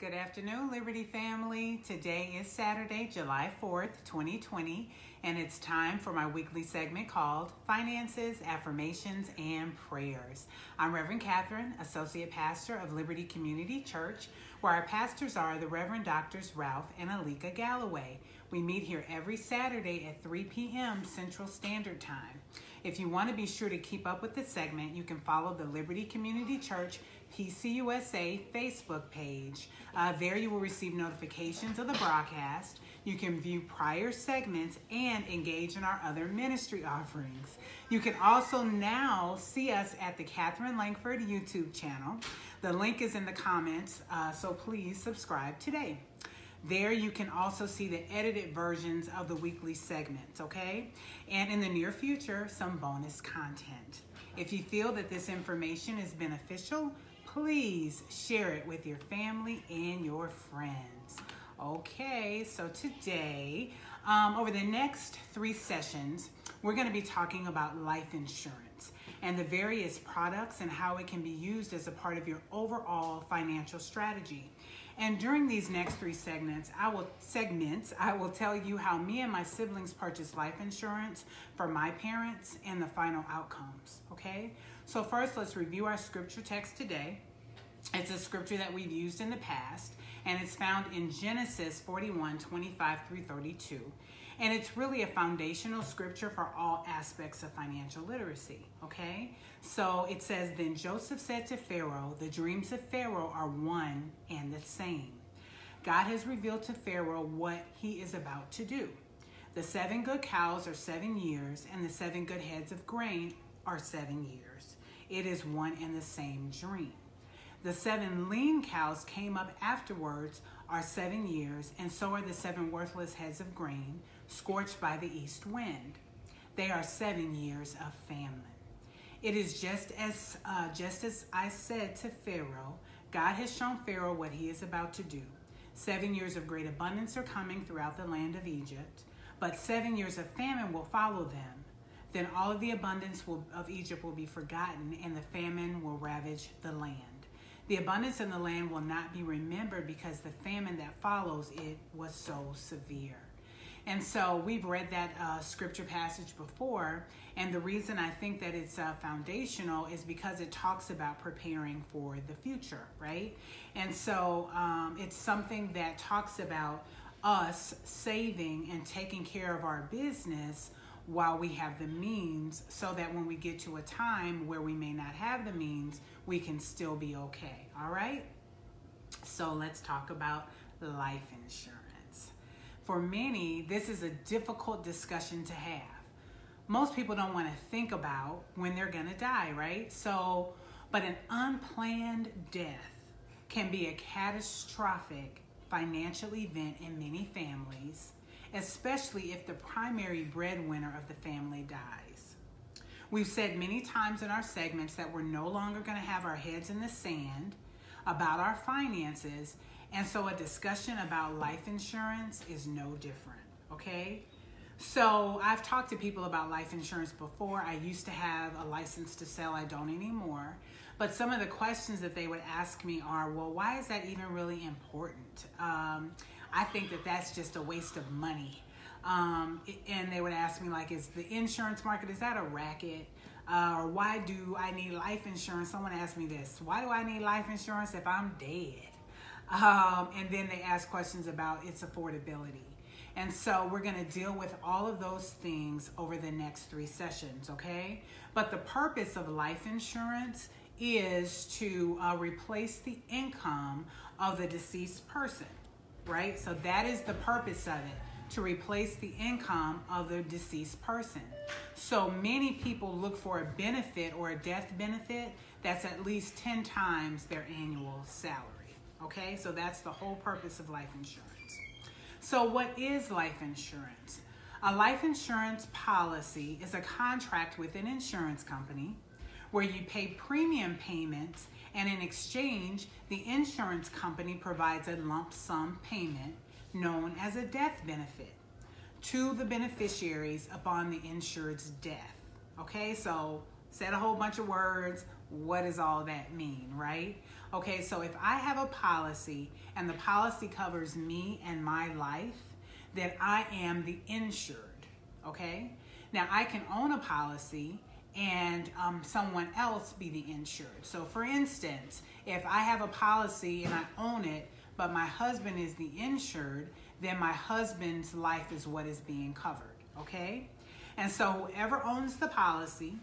Good afternoon, Liberty family. Today is Saturday, July 4th, 2020, and it's time for my weekly segment called Finances, Affirmations, and Prayers. I'm Reverend Catherine, Associate Pastor of Liberty Community Church, where our pastors are the Reverend Doctors Ralph and Alika Galloway. We meet here every Saturday at 3 p.m. Central Standard Time. If you want to be sure to keep up with the segment, you can follow the Liberty Community Church PCUSA Facebook page. Uh, there you will receive notifications of the broadcast. You can view prior segments and engage in our other ministry offerings. You can also now see us at the Catherine Langford YouTube channel. The link is in the comments, uh, so please subscribe today. There you can also see the edited versions of the weekly segments, okay? And in the near future, some bonus content. If you feel that this information is beneficial, please share it with your family and your friends. Okay, so today, um, over the next three sessions, we're going to be talking about life insurance and the various products and how it can be used as a part of your overall financial strategy. And during these next three segments, I will segments, I will tell you how me and my siblings purchased life insurance for my parents and the final outcomes. Okay? So first let's review our scripture text today. It's a scripture that we've used in the past, and it's found in Genesis 41, 25 through 32. And it's really a foundational scripture for all aspects of financial literacy, okay? So it says, Then Joseph said to Pharaoh, The dreams of Pharaoh are one and the same. God has revealed to Pharaoh what he is about to do. The seven good cows are seven years, and the seven good heads of grain are seven years. It is one and the same dream. The seven lean cows came up afterwards are seven years, and so are the seven worthless heads of grain scorched by the east wind. They are seven years of famine. It is just as uh, just as I said to Pharaoh, God has shown Pharaoh what he is about to do. Seven years of great abundance are coming throughout the land of Egypt, but seven years of famine will follow them. Then all of the abundance will, of Egypt will be forgotten, and the famine will ravage the land. The abundance in the land will not be remembered because the famine that follows it was so severe. And so we've read that uh, scripture passage before, and the reason I think that it's uh, foundational is because it talks about preparing for the future, right? And so um, it's something that talks about us saving and taking care of our business while we have the means so that when we get to a time where we may not have the means, we can still be okay. All right? So let's talk about life insurance. For many, this is a difficult discussion to have. Most people don't want to think about when they're going to die, right? So, but an unplanned death can be a catastrophic financial event in many families, especially if the primary breadwinner of the family dies. We've said many times in our segments that we're no longer going to have our heads in the sand about our finances and so a discussion about life insurance is no different, okay? So I've talked to people about life insurance before. I used to have a license to sell, I don't anymore. But some of the questions that they would ask me are, well, why is that even really important? Um, I think that that's just a waste of money. Um, and they would ask me, like, is the insurance market, is that a racket? Uh, or why do I need life insurance? Someone asked me this, why do I need life insurance if I'm dead? Um, and then they ask questions about its affordability. And so we're going to deal with all of those things over the next three sessions, okay? But the purpose of life insurance is to uh, replace the income of the deceased person, right? So that is the purpose of it, to replace the income of the deceased person. So many people look for a benefit or a death benefit that's at least 10 times their annual salary. Okay, so that's the whole purpose of life insurance. So, what is life insurance? A life insurance policy is a contract with an insurance company where you pay premium payments, and in exchange, the insurance company provides a lump sum payment known as a death benefit to the beneficiaries upon the insured's death. Okay, so said a whole bunch of words. What does all that mean, right? Okay, so if I have a policy and the policy covers me and my life, then I am the insured. Okay, now I can own a policy and um, someone else be the insured. So, for instance, if I have a policy and I own it, but my husband is the insured, then my husband's life is what is being covered. Okay? And so, whoever owns the policy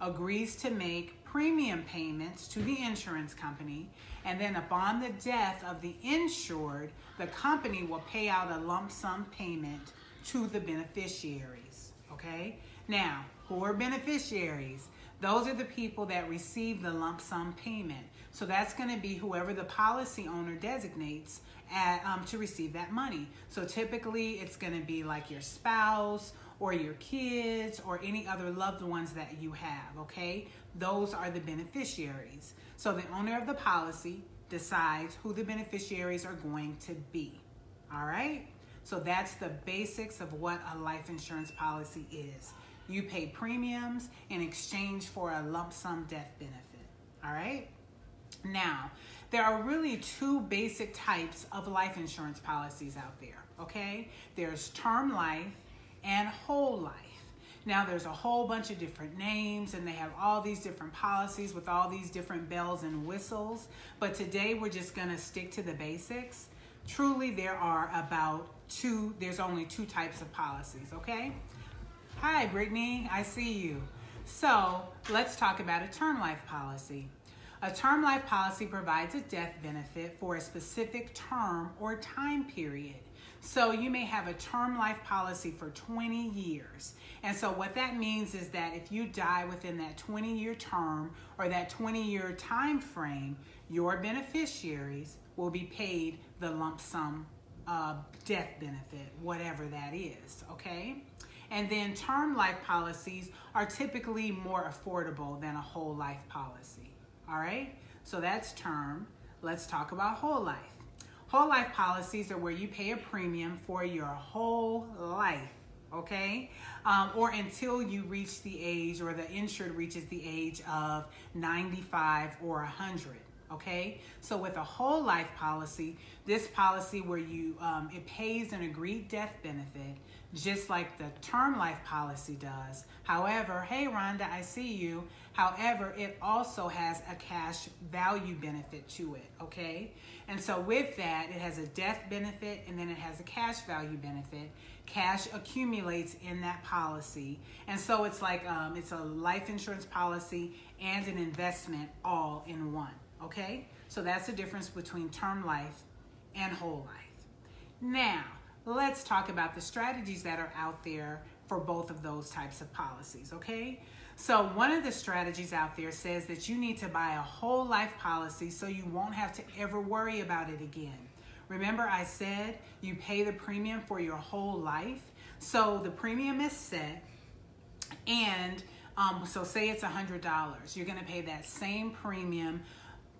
agrees to make premium payments to the insurance company, and then upon the death of the insured, the company will pay out a lump sum payment to the beneficiaries. Okay? Now, who beneficiaries? Those are the people that receive the lump sum payment. So that's going to be whoever the policy owner designates at, um, to receive that money. So typically it's going to be like your spouse or your kids or any other loved ones that you have, okay? Those are the beneficiaries. So the owner of the policy decides who the beneficiaries are going to be, all right? So that's the basics of what a life insurance policy is. You pay premiums in exchange for a lump sum death benefit. All right? Now, there are really two basic types of life insurance policies out there, okay? There's term life and whole life. Now, there's a whole bunch of different names, and they have all these different policies with all these different bells and whistles. But today, we're just gonna stick to the basics. Truly, there are about two, there's only two types of policies, okay? Hi, Brittany, I see you. So let's talk about a term life policy. A term life policy provides a death benefit for a specific term or time period. So you may have a term life policy for 20 years. And so what that means is that if you die within that 20 year term or that 20 year time frame, your beneficiaries will be paid the lump sum uh, death benefit, whatever that is, okay? And then term life policies are typically more affordable than a whole life policy. All right? So that's term. Let's talk about whole life. Whole life policies are where you pay a premium for your whole life, okay? Um, or until you reach the age or the insured reaches the age of 95 or 100 okay so with a whole life policy this policy where you um, it pays an agreed death benefit just like the term life policy does. However, hey Rhonda, I see you. However, it also has a cash value benefit to it, okay? And so with that, it has a death benefit and then it has a cash value benefit. Cash accumulates in that policy. And so it's like um, it's a life insurance policy and an investment all in one, okay? So that's the difference between term life and whole life. Now, let's talk about the strategies that are out there for both of those types of policies, okay? So, one of the strategies out there says that you need to buy a whole life policy so you won't have to ever worry about it again. Remember, I said you pay the premium for your whole life. So, the premium is set, and um, so say it's $100. You're to pay that same premium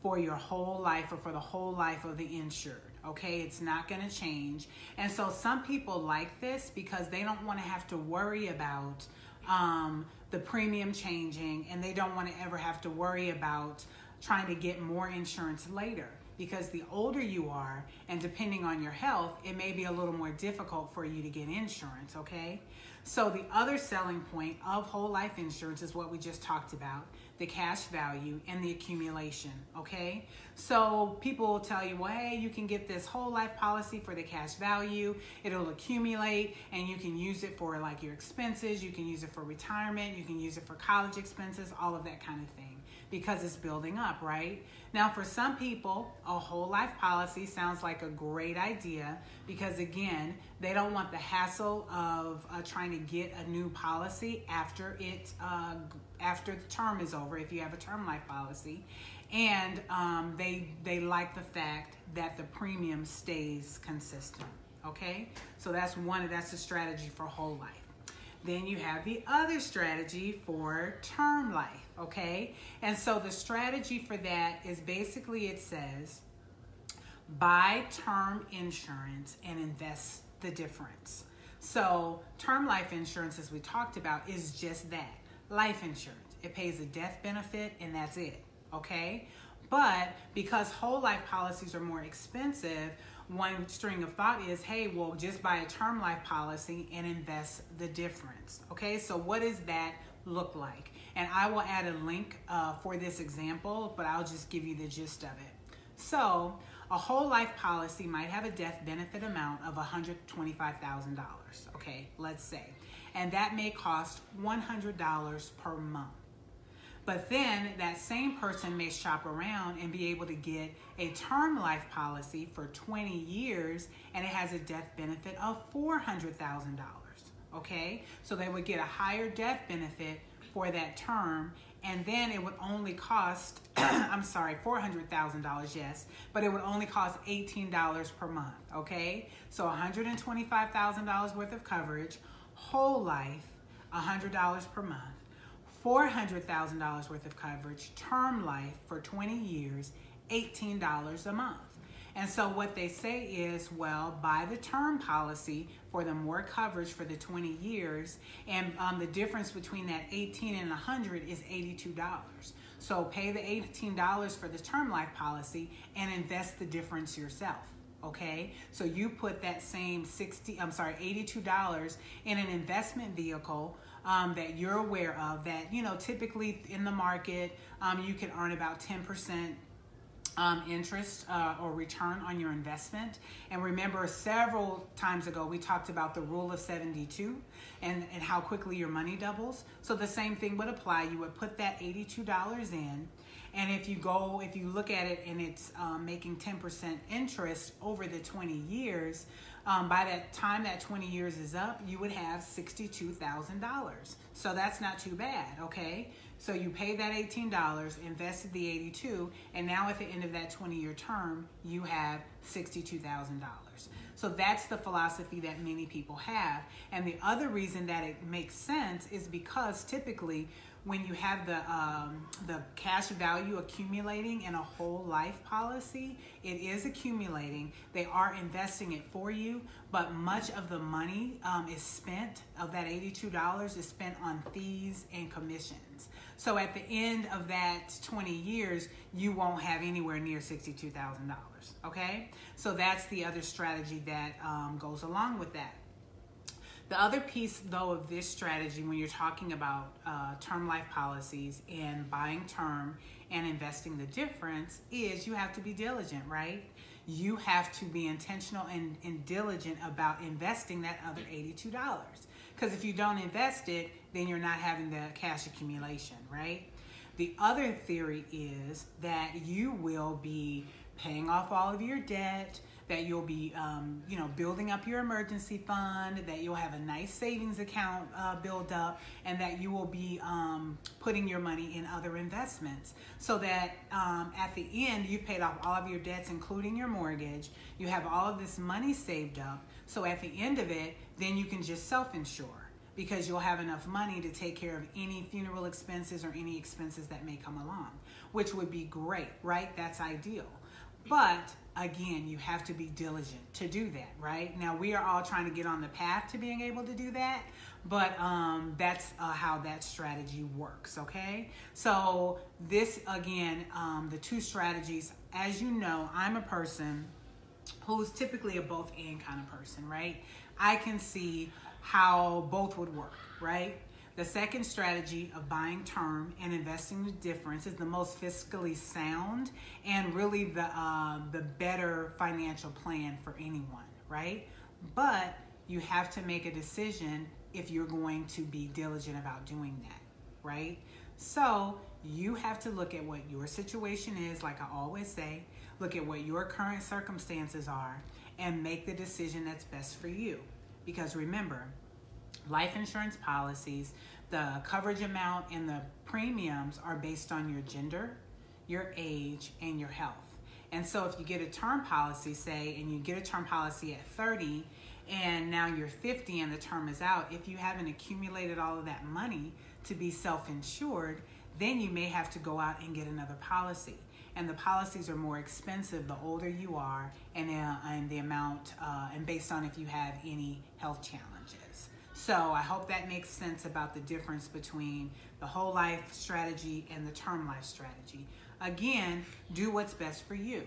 for your whole life or for the whole life of the insured okay? It's not going to change. And so some people like this because they don't want to have to worry about um, the premium changing and they don't want to ever have to worry about trying to get more insurance later because the older you are and depending on your health, it may be a little more difficult for you to get insurance, okay? So the other selling point of whole life insurance is what we just talked about the cash value, and the accumulation. Okay, so people tell you, well, hey, you can get this whole life policy for the cash value, it'll accumulate, and you can use it for like your expenses, you can use it for retirement, you can use it for college expenses, all of that kind of thing because it's building up, right? Now, for some people, a whole life policy sounds like a great idea because, again, they don't want the hassle of uh, trying to get a new policy after it uh, after the term is over. If you have a term life policy, and um, they they like the fact that the premium stays consistent. Okay, so that's one. That's a strategy for whole life. Then you have the other strategy for term life, okay? And so the strategy for that is basically it says buy term insurance and invest the difference. So, term life insurance, as we talked about, is just that life insurance. It pays a death benefit and that's it, okay? But because whole life policies are more expensive, one string of thought is hey, well, just buy a term life policy and invest the difference. Okay, so what does that look like? And I will add a link uh, for this example, but I'll just give you the gist of it. So, a whole life policy might have a death benefit amount of $125,000, okay, let's say. And that may cost $100 per month. But then that same person may shop around and be able to get a term life policy for 20 years and it has a death benefit of $400,000. Okay? So they would get a higher death benefit for that term and then it would only cost I'm sorry, $400,000, yes, but it would only cost $18 per month, okay? So $125,000 worth of coverage, whole life, $100 per month. $400,000 worth of coverage, term life for 20 years, $18 a month. And so what they say is, well, buy the term policy for the more coverage for the 20 years, and um, the difference between that 18 and 100 is $82. So pay the $18 for the term life policy and invest the difference yourself. Okay, so you put that same 60, I'm sorry, $82 in an investment vehicle um, that you're aware of that, you know, typically in the market, um, you can earn about 10% um, interest uh, or return on your investment. And remember, several times ago, we talked about the rule of 72 and, and how quickly your money doubles. So the same thing would apply. You would put that $82 in. And if you go, if you look at it and it's um, making 10% interest over the 20 years, um, by that time that 20 years is up, you would have $62,000. So that's not too bad, okay? So you pay that $18, invested the 82, and now at the end of that 20 year term, you have $62,000. So that's the philosophy that many people have. And the other reason that it makes sense is because typically when you have the um, the cash value accumulating in a whole life policy, it is accumulating. They are investing it for you, but much of the money um, is spent of that eighty-two dollars is spent on fees and commissions. So at the end of that twenty years, you won't have anywhere near sixty-two thousand dollars. Okay, so that's the other strategy that um, goes along with that. The other piece, though, of this strategy when you're talking about uh, term life policies and buying term and investing the difference is you have to be diligent, right? You have to be intentional and, and diligent about investing that other $82. Because if you don't invest it, then you're not having the cash accumulation, right? The other theory is that you will be paying off all of your debt that you'll be, um, you know, building up your emergency fund, that you'll have a nice savings account uh, build up, and that you will be um, putting your money in other investments so that um, at the end you've paid off all of your debts, including your mortgage. You have all of this money saved up. So at the end of it, then you can just self insure because you'll have enough money to take care of any funeral expenses or any expenses that may come along, which would be great, right? That's ideal. But again, you have to be diligent to do that, right? Now, we are all trying to get on the path to being able to do that, but um, that's uh, how that strategy works, okay? So, this again, um, the two strategies, as you know, I'm a person who's typically a both and kind of person, right? I can see how both would work, right? The second strategy of buying term and investing the difference is the most fiscally sound and really the uh, the better financial plan for anyone, right? But you have to make a decision if you're going to be diligent about doing that, right? So you have to look at what your situation is, like I always say, look at what your current circumstances are, and make the decision that's best for you. Because remember, life insurance policies, the coverage amount and the premiums are based on your gender, your age, and your health. And so if you get a term policy, say, and you get a term policy at 30, and now you're 50 and the term is out, if you haven't accumulated all of that money to be self insured, then you may have to go out and get another policy. And the policies are more expensive the older you are, and, uh, and the amount, uh, and based on if you have any health challenges. So I hope that makes sense about the difference between the whole life strategy and the term life strategy. Again, do what's best for you.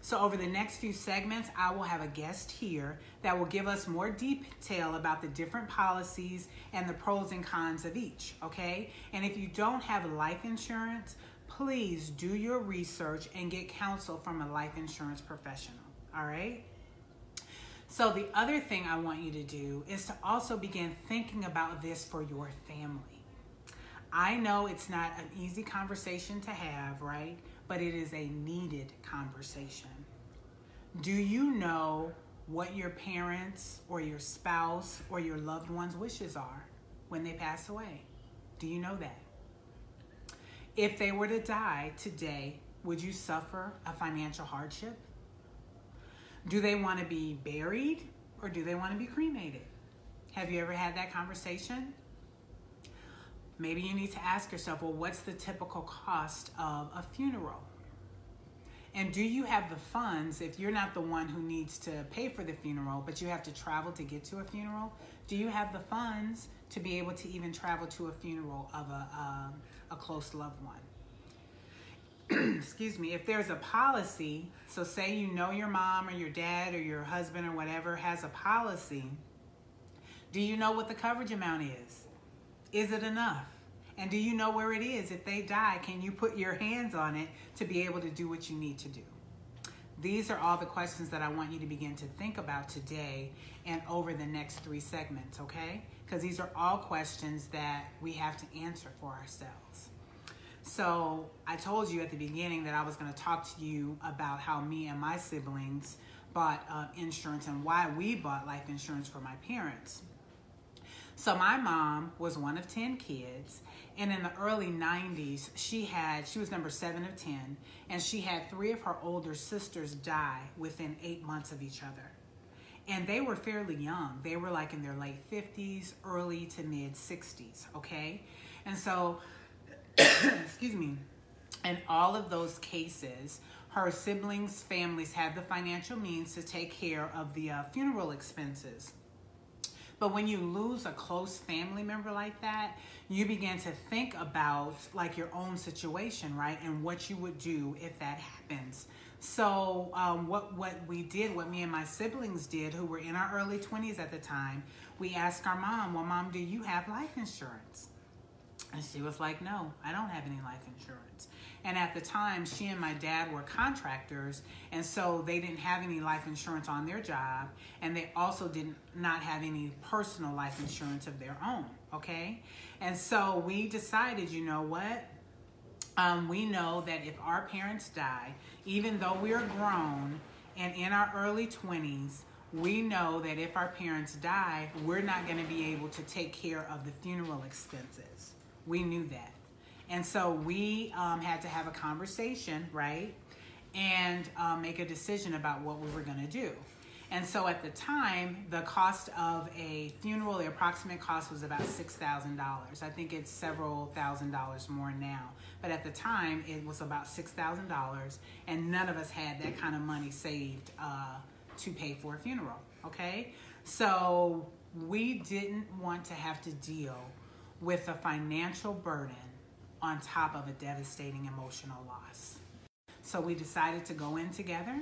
So, over the next few segments, I will have a guest here that will give us more detail about the different policies and the pros and cons of each, okay? And if you don't have life insurance, please do your research and get counsel from a life insurance professional, all right? So, the other thing I want you to do is to also begin thinking about this for your family. I know it's not an easy conversation to have, right? But it is a needed conversation. Do you know what your parents or your spouse or your loved one's wishes are when they pass away? Do you know that? If they were to die today, would you suffer a financial hardship? Do they want to be buried or do they want to be cremated? Have you ever had that conversation? Maybe you need to ask yourself, well, what's the typical cost of a funeral? And do you have the funds if you're not the one who needs to pay for the funeral, but you have to travel to get to a funeral? Do you have the funds to be able to even travel to a funeral of a, uh, a close loved one? excuse me, if there's a policy, so say you know your mom or your dad or your husband or whatever has a policy, do you know what the coverage amount is? Is it enough? And do you know where it is? If they die, can you put your hands on it to be able to do what you need to do? These are all the questions that I want you to begin to think about today and over the next three segments, okay? Because these are all questions that we have to answer for ourselves. So I told you at the beginning that I was going to talk to you about how me and my siblings bought uh, insurance and why we bought life insurance for my parents. So my mom was one of 10 kids and in the early 90s she had she was number 7 of 10 and she had 3 of her older sisters die within 8 months of each other. And they were fairly young. They were like in their late 50s, early to mid 60s, okay? And so excuse me, in all of those cases, her siblings' families had the financial means to take care of the uh, funeral expenses. But when you lose a close family member like that, you begin to think about like your own situation, right? And what you would do if that happens. So um, what what we did, what me and my siblings did, who were in our early 20s at the time, we asked our mom, well, mom, do you have life insurance? And she was like, No, I don't have any life insurance. And at the time, she and my dad were contractors, and so they didn't have any life insurance on their job, and they also did not have any personal life insurance of their own. Okay? And so we decided, you know what? Um, we know that if our parents die, even though we are grown and in our early 20s, we know that if our parents die, we're not going to be able to take care of the funeral expenses. We knew that. And so we um, had to have a conversation, right? And um, make a decision about what we were going to do. And so at the time, the cost of a funeral, the approximate cost was about $6,000. I think it's several thousand dollars more now. But at the time, it was about $6,000, and none of us had that kind of money saved uh, to pay for a funeral, okay? So we didn't want to have to deal with a financial burden on top of a devastating emotional loss. So we decided to go in together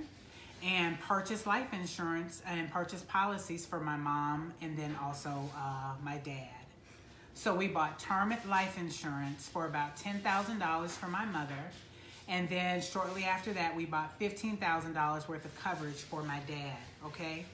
and purchase life insurance and purchase policies for my mom and then also uh, my dad. So we bought term life insurance for about $10,000 for my mother. And then shortly after that, we bought $15,000 worth of coverage for my dad, okay?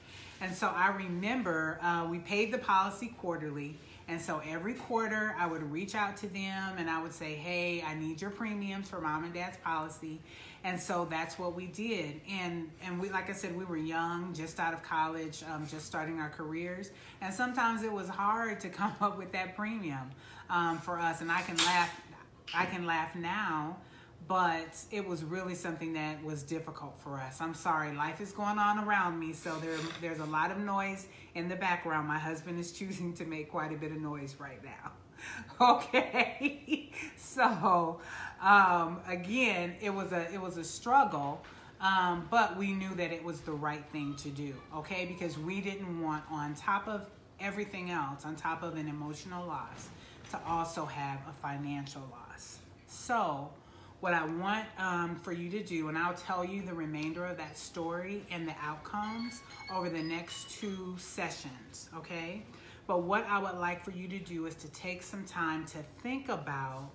And so I remember uh, we paid the policy quarterly and so every quarter, I would reach out to them and I would say, hey, I need your premiums for mom and dad's policy. And so that's what we did. And and we, like I said, we were young, just out of college, um, just starting our careers. And sometimes it was hard to come up with that premium um, for us. And I can laugh, I can laugh now but it was really something that was difficult for us. I'm sorry, life is going on around me, so there, there's a lot of noise in the background. My husband is choosing to make quite a bit of noise right now. Okay, so um, again, it was a it was a struggle, um, but we knew that it was the right thing to do. Okay, because we didn't want on top of everything else, on top of an emotional loss, to also have a financial loss. So what I want um, for you to do, and I'll tell you the remainder of that story and the outcomes over the next two sessions, okay? But what I would like for you to do is to take some time to think about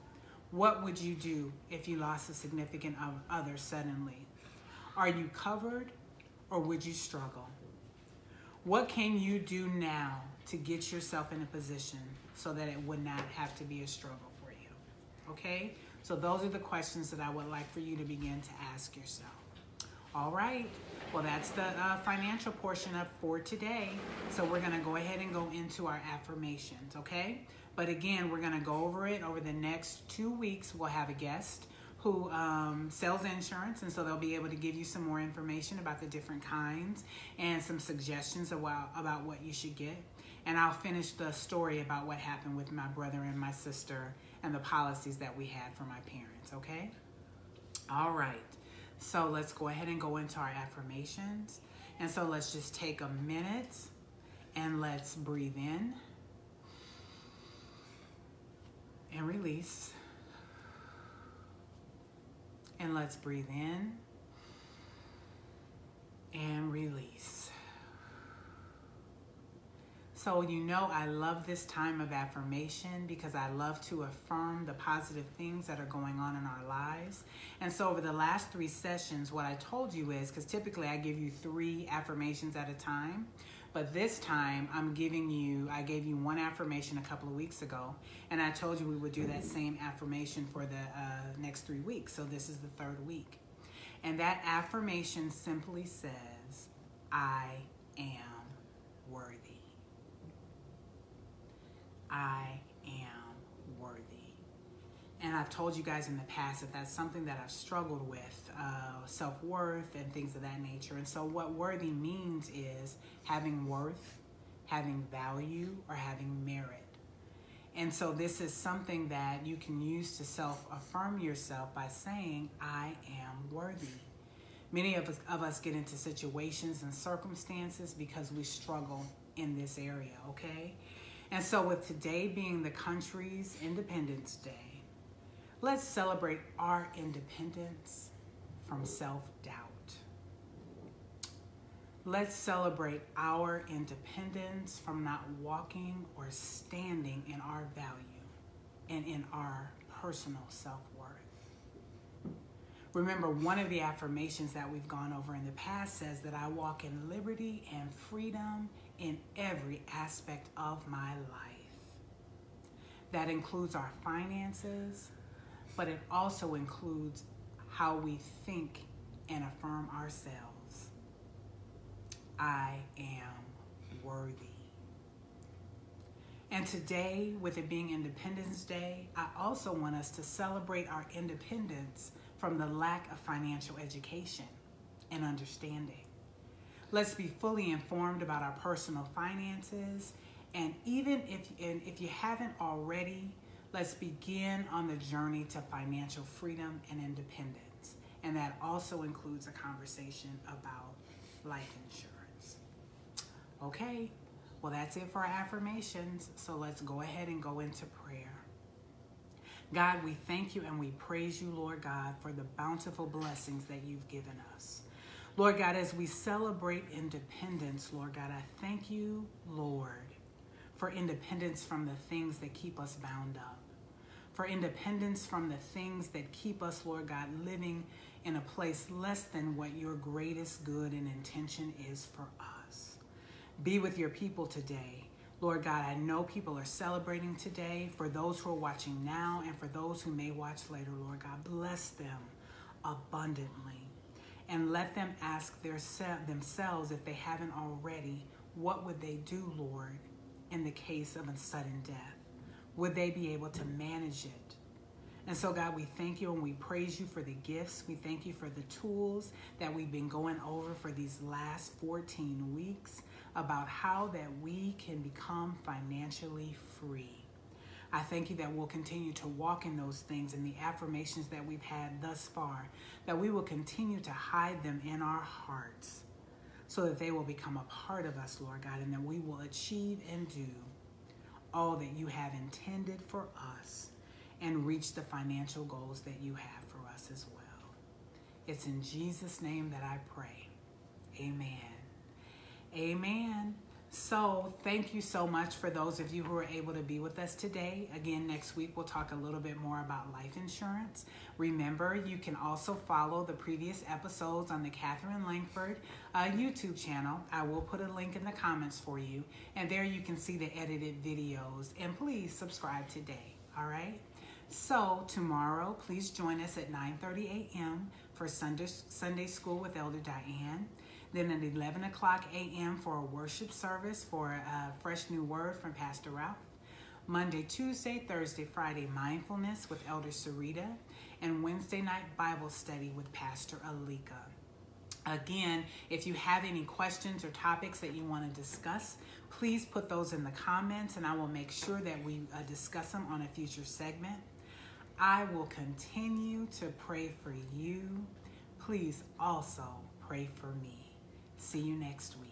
what would you do if you lost a significant other suddenly? Are you covered or would you struggle? What can you do now to get yourself in a position so that it would not have to be a struggle for you? Okay? So, those are the questions that I would like for you to begin to ask yourself. All right. Well, that's the uh, financial portion of for today. So, we're going to go ahead and go into our affirmations, okay? But again, we're going to go over it over the next two weeks. We'll have a guest who um, sells insurance, and so they'll be able to give you some more information about the different kinds and some suggestions about, about what you should get. And I'll finish the story about what happened with my brother and my sister and the policies that we had for my parents, okay? All right. So let's go ahead and go into our affirmations. And so let's just take a minute and let's breathe in and release. And let's breathe in and release. So, you know, I love this time of affirmation because I love to affirm the positive things that are going on in our lives. And so, over the last three sessions, what I told you is because typically I give you three affirmations at a time. But this time, I'm giving you, I gave you one affirmation a couple of weeks ago, and I told you we would do that same affirmation for the uh, next three weeks. So this is the third week. And that affirmation simply says, I am worthy. I am worthy. And I've told you guys in the past that that's something that I've struggled with uh, self worth and things of that nature. And so, what worthy means is having worth, having value, or having merit. And so, this is something that you can use to self affirm yourself by saying, I am worthy. Many of us, of us get into situations and circumstances because we struggle in this area, okay? And so, with today being the country's Independence Day, let's celebrate our independence from self doubt. Let's celebrate our independence from not walking or standing in our value and in our personal self. Remember, one of the affirmations that we've gone over in the past says that I walk in liberty and freedom in every aspect of my life. That includes our finances, but it also includes how we think and affirm ourselves. I am worthy. And today, with it being Independence Day, I also want us to celebrate our independence from the lack of financial education and understanding. Let's be fully informed about our personal finances. And even if, and if you haven't already, let's begin on the journey to financial freedom and independence. And that also includes a conversation about life insurance. Okay, well, that's it for our affirmations. So let's go ahead and go into prayer. God, we thank you and we praise you, Lord God, for the bountiful blessings that you've given us. Lord God, as we celebrate independence, Lord God, I thank you, Lord, for independence from the things that keep us bound up, for independence from the things that keep us, Lord God, living in a place less than what your greatest good and intention is for us. Be with your people today. Lord God, I know people are celebrating today. For those who are watching now and for those who may watch later, Lord God, bless them abundantly and let them ask their themselves if they haven't already, what would they do, Lord, in the case of a sudden death? Would they be able to manage it? And so, God, we thank you and we praise you for the gifts. We thank you for the tools that we've been going over for these last 14 weeks about how that we can become financially free. I thank you that we'll continue to walk in those things and the affirmations that we've had thus far, that we will continue to hide them in our hearts so that they will become a part of us, Lord God, and that we will achieve and do all that you have intended for us and reach the financial goals that you have for us as well. It's in Jesus' name that I pray. Amen. Amen. So, thank you so much for those of you who are able to be with us today. Again, next week we'll talk a little bit more about life insurance. Remember, you can also follow the previous episodes on the Catherine Langford uh, YouTube channel. I will put a link in the comments for you, and there you can see the edited videos. And please subscribe today. All right. So tomorrow, please join us at 9:30 a.m. for Sunday Sunday School with Elder Diane. Then at 11 o'clock a.m. for a worship service for a fresh new word from Pastor Ralph. Monday, Tuesday, Thursday, Friday, mindfulness with Elder Sarita. And Wednesday night Bible study with Pastor Alika. Again, if you have any questions or topics that you want to discuss, please put those in the comments and I will make sure that we uh, discuss them on a future segment. I will continue to pray for you. Please also pray for me. See you next week.